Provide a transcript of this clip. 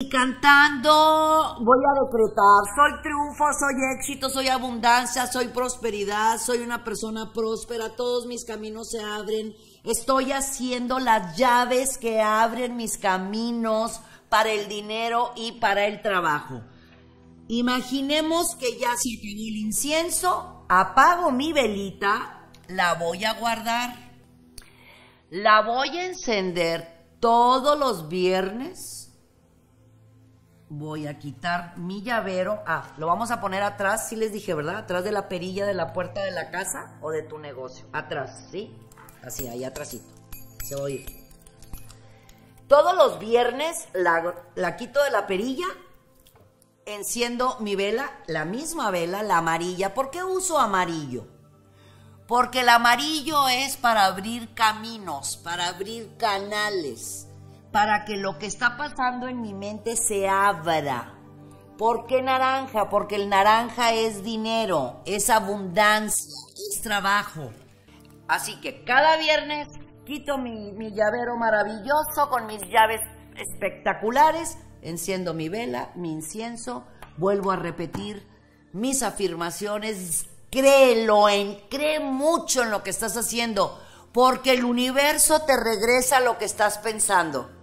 Y cantando voy a decretar, soy triunfo, soy éxito, soy abundancia, soy prosperidad, soy una persona próspera, todos mis caminos se abren, estoy haciendo las llaves que abren mis caminos para el dinero y para el trabajo. Imaginemos que ya se quedó el incienso, apago mi velita, la voy a guardar, la voy a encender todos los viernes voy a quitar mi llavero. Ah, lo vamos a poner atrás, sí les dije, ¿verdad? Atrás de la perilla de la puerta de la casa o de tu negocio. Atrás, ¿sí? Así, ahí atrásito. Se va a ir. Todos los viernes la, la quito de la perilla, enciendo mi vela, la misma vela, la amarilla. ¿Por qué uso amarillo? Porque el amarillo es para abrir caminos, para abrir canales para que lo que está pasando en mi mente se abra. ¿Por qué naranja? Porque el naranja es dinero, es abundancia, es trabajo. Así que cada viernes quito mi, llavero maravilloso con mis llaves espectaculares, enciendo mi vela, mi incienso, vuelvo a repetir mis afirmaciones, créelo en, cree mucho en lo que estás haciendo, porque el universo te regresa lo que estás pensando.